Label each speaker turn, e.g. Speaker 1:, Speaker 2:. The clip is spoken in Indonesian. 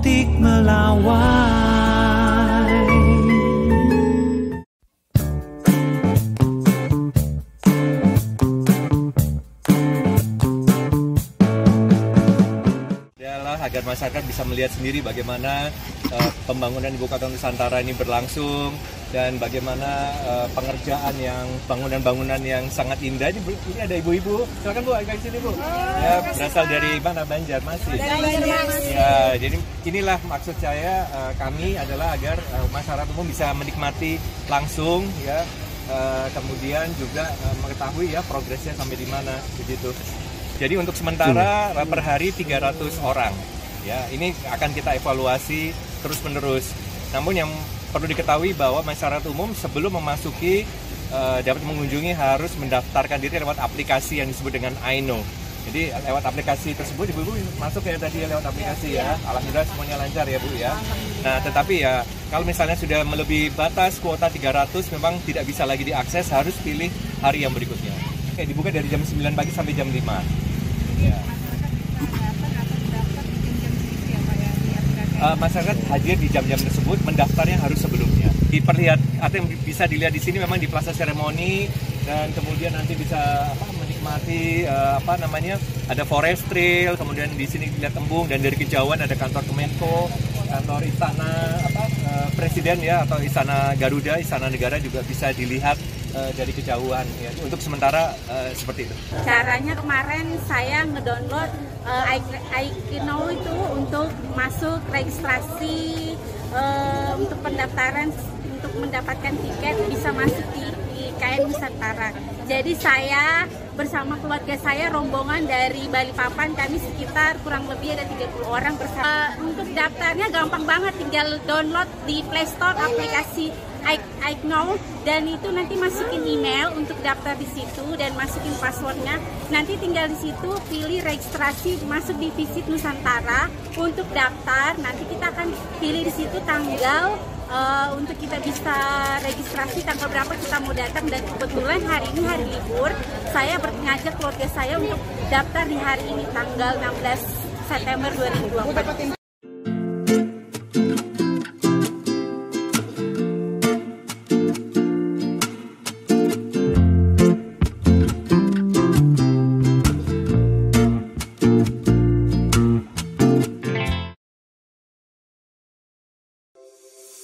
Speaker 1: optik melawai.
Speaker 2: Adalah agar masyarakat bisa melihat sendiri bagaimana uh, pembangunan ibu kota Nusantara ini berlangsung dan bagaimana uh, pengerjaan yang bangunan-bangunan yang sangat indah. Ini, ini ada ibu-ibu. Silakan bu agak sini bu. Ya berasal dari mana Banjar masih. Ya jadi inilah maksud saya uh, kami adalah agar uh, masyarakat umum bisa menikmati langsung ya. Uh, kemudian juga uh, mengetahui ya progresnya sampai di mana begitu. Jadi untuk sementara per hari 300 orang. Ya, ini akan kita evaluasi terus-menerus. Namun yang perlu diketahui bahwa masyarakat umum sebelum memasuki uh, dapat mengunjungi harus mendaftarkan diri lewat aplikasi yang disebut dengan Aino. Jadi lewat aplikasi tersebut ibu-ibu masuk ya tadi ya lewat aplikasi ya. Alhamdulillah semuanya lancar ya Bu ya. Nah, tetapi ya kalau misalnya sudah melebihi batas kuota 300 memang tidak bisa lagi diakses, harus pilih hari yang berikutnya. Oke, dibuka dari jam 9 pagi sampai jam 5. Ya. Uh, masyarakat hadir di jam-jam tersebut mendaftarnya harus sebelumnya. Diperlihat atau yang bisa dilihat di sini memang di Plaza Seremoni dan kemudian nanti bisa apa, menikmati uh, apa namanya ada forest trail, kemudian di sini dilihat embung dan dari kejauhan ada kantor Kemenko, kantor istana apa uh, presiden ya atau istana Garuda, istana negara juga bisa dilihat dari kejauhan ya. Untuk sementara uh, seperti itu.
Speaker 3: Caranya kemarin saya ngedownload uh, Aikino itu untuk masuk registrasi uh, untuk pendaftaran untuk mendapatkan tiket bisa masuk di, di KN Nusantara. Jadi saya bersama keluarga saya rombongan dari Balikpapan kami sekitar kurang lebih ada 30 orang bersama. Uh, untuk daftarnya gampang banget tinggal download di Play Store aplikasi iKnow dan itu nanti masukin email untuk daftar di situ dan masukin passwordnya. Nanti tinggal di situ pilih registrasi masuk di Visit Nusantara untuk daftar. Nanti kita akan pilih di situ tanggal uh, untuk kita bisa registrasi tanggal berapa kita mau datang dan kebetulan hari ini hari libur saya mengajak keluarga saya untuk daftar di hari ini tanggal 16 September 2024.